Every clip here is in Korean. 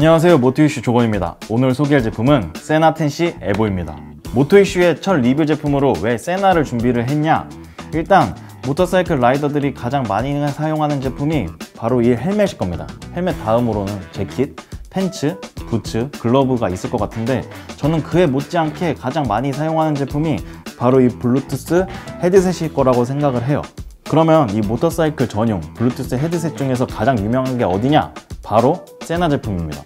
안녕하세요. 모토이슈 조건입니다. 오늘 소개할 제품은 세나 10C EVO입니다. 모토이슈의 첫 리뷰 제품으로 왜 세나를 준비를 했냐? 일단 모터사이클 라이더들이 가장 많이 사용하는 제품이 바로 이 헬멧일 겁니다. 헬멧 다음으로는 재킷, 팬츠, 부츠, 글러브가 있을 것 같은데 저는 그에 못지않게 가장 많이 사용하는 제품이 바로 이 블루투스 헤드셋일 거라고 생각을 해요. 그러면 이 모터사이클 전용 블루투스 헤드셋 중에서 가장 유명한 게 어디냐? 바로 세나 제품입니다.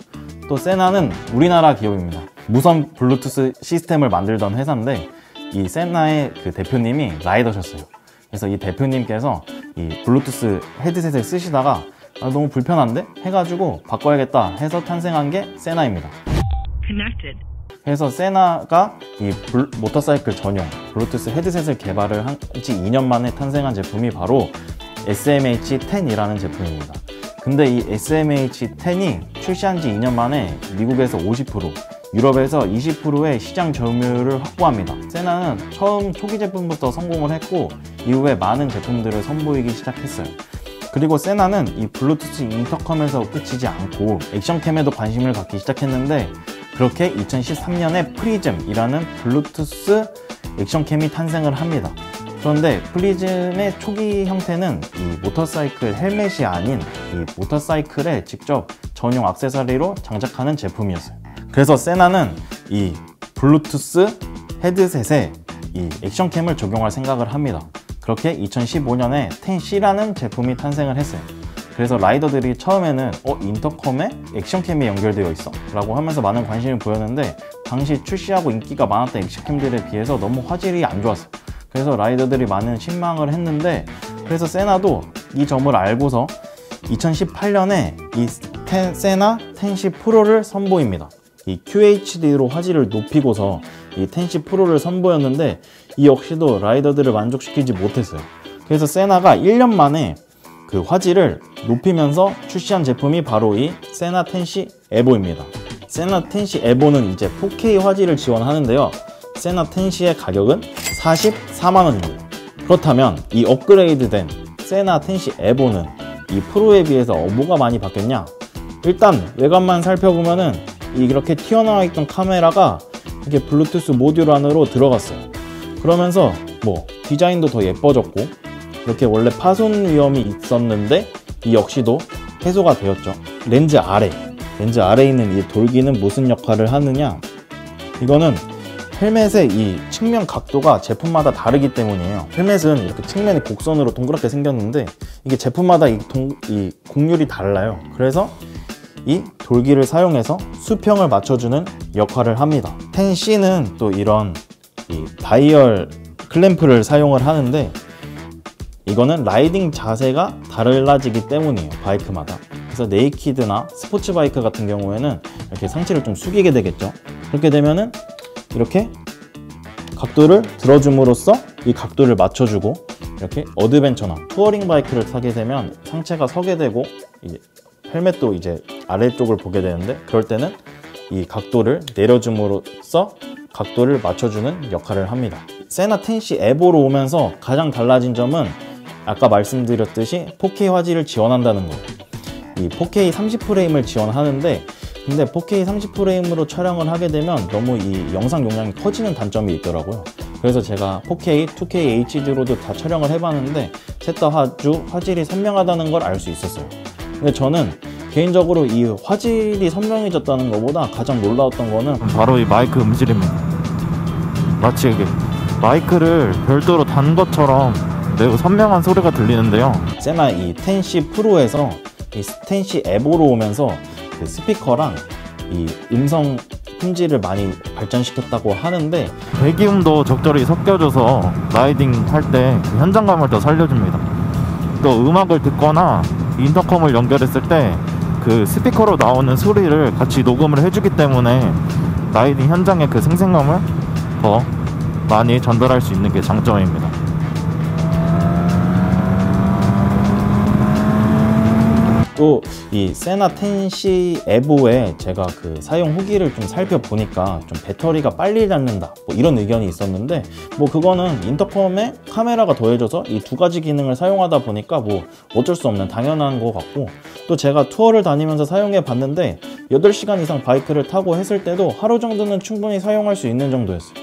또 세나는 우리나라 기업입니다. 무선 블루투스 시스템을 만들던 회사인데 이 세나의 그 대표님이 라이더셨어요. 그래서 이 대표님께서 이 블루투스 헤드셋을 쓰시다가 아, 너무 불편한데? 해가지고 바꿔야겠다 해서 탄생한 게 세나입니다. 그래서 세나가 이 블, 모터사이클 전용 블루투스 헤드셋을 개발을 한 지 2년 만에 탄생한 제품이 바로 SMH10이라는 제품입니다. 근데 이 SMH10이 출시한 지 2년 만에 미국에서 50%, 유럽에서 20%의 시장 점유율을 확보합니다. 세나는 처음 초기 제품부터 성공을 했고 이후에 많은 제품들을 선보이기 시작했어요. 그리고 세나는 이 블루투스 인터컴에서 끝이지 않고 액션캠에도 관심을 갖기 시작했는데 그렇게 2013년에 프리즘이라는 블루투스 액션캠이 탄생을 합니다. 그런데 프리즘의 초기 형태는 이 모터사이클 헬멧이 아닌 이 모터사이클에 직접 전용 악세사리로 장착하는 제품이었어요. 그래서 세나는 이 블루투스 헤드셋에 이 액션캠을 적용할 생각을 합니다. 그렇게 2015년에 10C라는 제품이 탄생을 했어요. 그래서 라이더들이 처음에는 어 인터컴에 액션캠이 연결되어 있어 라고 하면서 많은 관심을 보였는데 당시 출시하고 인기가 많았던 액션캠들에 비해서 너무 화질이 안 좋았어요 그래서 라이더들이 많은 실망을 했는데 그래서 세나도 이 점을 알고서 2018년에 이 텐, 세나 텐시 프로를 선보입니다 이 QHD로 화질을 높이고서 이 텐시 프로를 선보였는데 이 역시도 라이더들을 만족시키지 못했어요 그래서 세나가 1년 만에 그 화질을 높이면서 출시한 제품이 바로 이 세나 텐시 에보입니다. 세나 텐시 에보는 이제 4K 화질을 지원하는데요. 세나 텐시의 가격은 44만원입니다. 그렇다면 이 업그레이드된 세나 텐시 에보는 이 프로에 비해서 뭐가 많이 바뀌었냐? 일단 외관만 살펴보면은 이렇게 튀어나와 있던 카메라가 이렇게 블루투스 모듈 안으로 들어갔어요. 그러면서 뭐 디자인도 더 예뻐졌고 이렇게 원래 파손 위험이 있었는데 이 역시도 해소가 되었죠 렌즈 아래 렌즈 아래에 있는 이 돌기는 무슨 역할을 하느냐 이거는 헬멧의 이 측면 각도가 제품마다 다르기 때문이에요. 헬멧은 이렇게 측면이 곡선으로 동그랗게 생겼는데 이게 제품마다 이, 동, 이 곡률이 달라요. 그래서 이 돌기를 사용해서 수평을 맞춰주는 역할을 합니다. 10C는 또 이런 이 다이얼 클램프를 사용을 하는데 이거는 라이딩 자세가 달라지기 때문이에요 바이크마다. 그래서 naked나 스포츠 바이크 같은 경우에는 이렇게 상체를 좀 숙이게 되겠죠? 그렇게 되면은 이렇게 각도를 들어줌으로써 이 각도를 맞춰주고 이렇게 어드벤처나 touring 바이크를 타게 되면 상체가 서게 되고 이제 헬멧도 이제 아래쪽을 보게 되는데 그럴 때는 이 각도를 내려줌으로써 각도를 맞춰주는 역할을 합니다 세나 텐시 에보로 오면서 가장 달라진 점은 아까 말씀드렸듯이 4K 화질을 지원한다는 거. 이 4K 30프레임을 지원하는데 근데 4K 30프레임으로 촬영을 하게 되면 너무 이 영상 용량이 커지는 단점이 있더라고요. 그래서 제가 4K, 2K HD로도 다 촬영을 해봤는데 셋 다 아주 화질이 선명하다는 걸 알 수 있었어요. 근데 저는 개인적으로 이 화질이 선명해졌다는 것보다 가장 놀라웠던 거는 바로 이 마이크 음질입니다. 마치 이게 마이크를 별도로 단 것처럼 매우 선명한 소리가 들리는데요 세나 이 텐시 프로에서 이 텐시 에보로 오면서 그 스피커랑 이 음성 품질을 많이 발전시켰다고 하는데 배기음도 적절히 섞여줘서 라이딩 할때 그 현장감을 더 살려줍니다. 또 음악을 듣거나 인터컴을 연결했을 때 그 스피커로 나오는 소리를 같이 녹음을 해주기 때문에 라이딩 현장의 그 생생감을 더 많이 전달할 수 있는 게 장점입니다 또 이 세나 10C 에보에 제가 그 사용 후기를 좀 살펴보니까 좀 배터리가 빨리 닳는다 뭐 이런 의견이 있었는데 뭐 그거는 인터컴에 카메라가 더해져서 이 두 가지 기능을 사용하다 보니까 뭐 어쩔 수 없는 당연한 것 같고 또 제가 투어를 다니면서 사용해 봤는데 8시간 이상 바이크를 타고 했을 때도 하루 정도는 충분히 사용할 수 있는 정도였어요.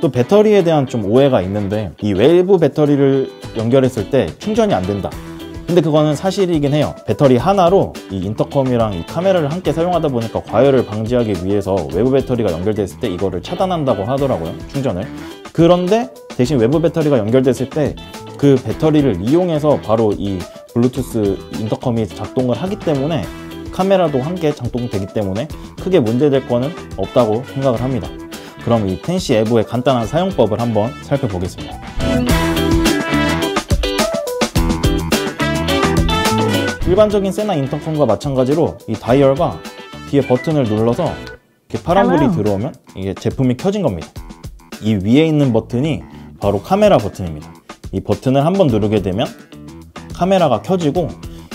또 배터리에 대한 좀 오해가 있는데 이 외부 배터리를 연결했을 때 충전이 안 된다. 근데 그거는 사실이긴 해요. 배터리 하나로 이 인터컴이랑 이 카메라를 함께 사용하다 보니까 과열을 방지하기 위해서 외부 배터리가 연결됐을 때 이거를 차단한다고 하더라고요. 충전을. 그런데 대신 외부 배터리가 연결됐을 때 그 배터리를 이용해서 바로 이 블루투스 인터컴이 작동을 하기 때문에 카메라도 함께 작동되기 때문에 크게 문제될 거는 없다고 생각을 합니다. 그럼 이 텐시 에보의 간단한 사용법을 한번 살펴보겠습니다. 일반적인 세나 인터컴과 마찬가지로 이 다이얼과 뒤에 버튼을 눌러서 이렇게 파란불이 들어오면 이게 제품이 켜진 겁니다. 이 위에 있는 버튼이 바로 카메라 버튼입니다. 이 버튼을 한 번 누르게 되면 카메라가 켜지고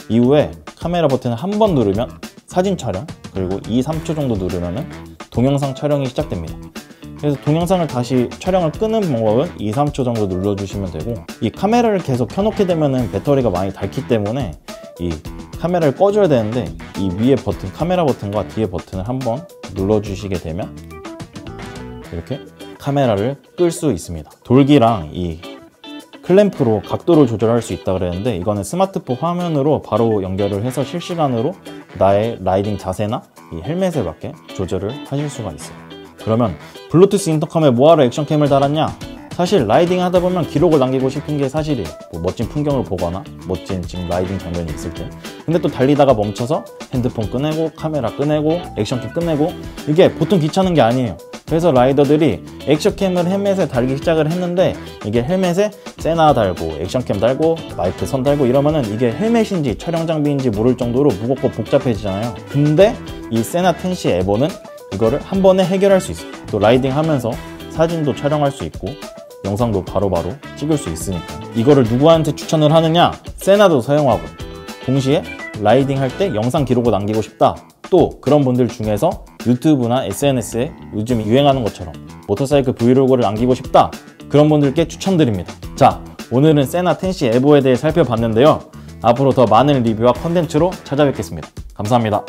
이후에 카메라 버튼을 한 번 누르면 사진 촬영 그리고 2, 3초 정도 누르면 동영상 촬영이 시작됩니다. 그래서 동영상을 다시 촬영을 끄는 방법은 2, 3초 정도 눌러주시면 되고 이 카메라를 계속 켜놓게 되면 배터리가 많이 닳기 때문에 이 카메라를 꺼줘야 되는데 이 위에 버튼 카메라 버튼과 뒤에 버튼을 한번 눌러 주시게 되면 이렇게 카메라를 끌 수 있습니다. 돌기랑 이 클램프로 각도를 조절할 수 있다 그랬는데 이거는 스마트폰 화면으로 바로 연결을 해서 실시간으로 나의 라이딩 자세나 이 헬멧에 맞게 조절을 하실 수가 있어요. 그러면 블루투스 인터컴에 뭐하러 액션캠을 달았냐? 사실 라이딩 하다 보면 기록을 남기고 싶은 게 사실이에요. 뭐 멋진 풍경을 보거나 멋진 지금 라이딩 장면이 있을 때. 근데 또 달리다가 멈춰서 핸드폰 꺼내고 카메라 꺼내고 액션캠 꺼내고 이게 보통 귀찮은 게 아니에요. 그래서 라이더들이 액션캠을 헬멧에 달기 시작을 했는데 이게 헬멧에 세나 달고 액션캠 달고 마이크 선 달고 이러면은 이게 헬멧인지 촬영 장비인지 모를 정도로 무겁고 복잡해지잖아요. 근데 이 세나 10C 에보는 이거를 한 번에 해결할 수 있어요. 또 라이딩 하면서 사진도 촬영할 수 있고 영상도 바로 바로 찍을 수 있으니까. 이거를 누구한테 추천을 하느냐? 세나도 사용하고. 동시에 라이딩 할 때 영상 기록을 남기고 싶다. 또 그런 분들 중에서 유튜브나 SNS에 요즘 유행하는 것처럼 모터사이클 브이로그를 남기고 싶다. 그런 분들께 추천드립니다. 자 오늘은 세나 10C 에보에 대해 살펴봤는데요. 앞으로 더 많은 리뷰와 컨텐츠로 찾아뵙겠습니다. 감사합니다